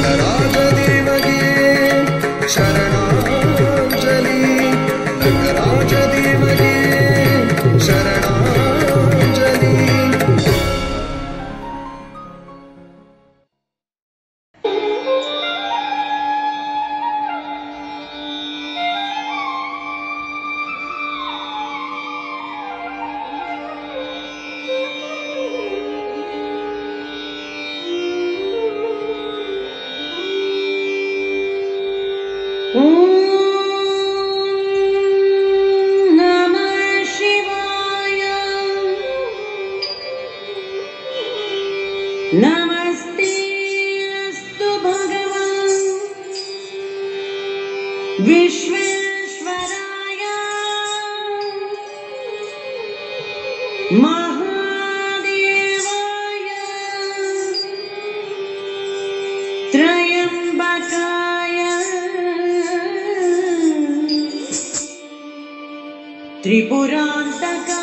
प्रभा नमस्ते अस्तु भगवान्। विश्वेश्वराय। महादेवाय। त्रयम्बकाय। त्रिपुरान्तकाय।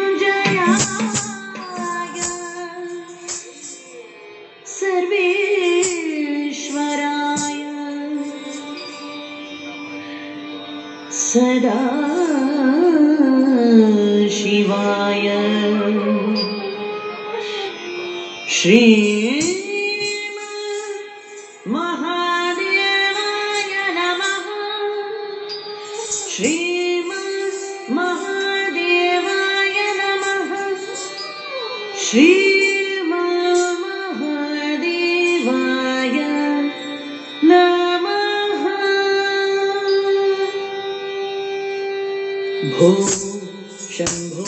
सदा शिवाय। श्री महादेवाय नमः। श्रीमहादेवाय नमः। श्री शम्भो शम्भो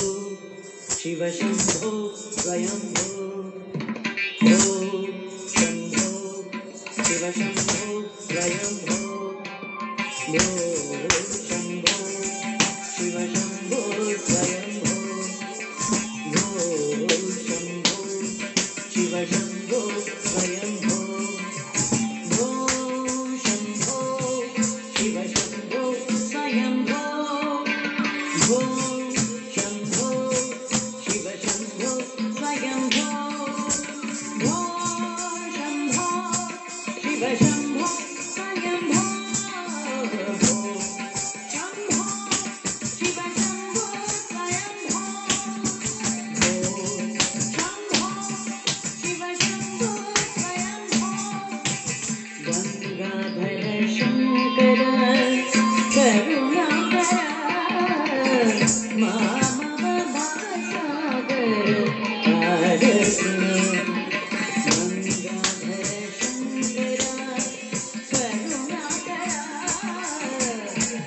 शिवशम्भो स्वयम्भो।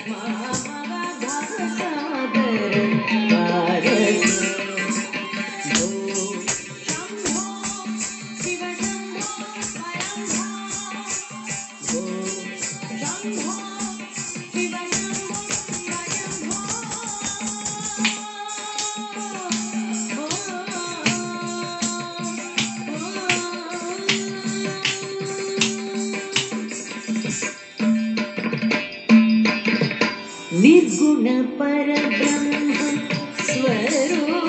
My. निर्गुणपरब्रह्म स्वरूप।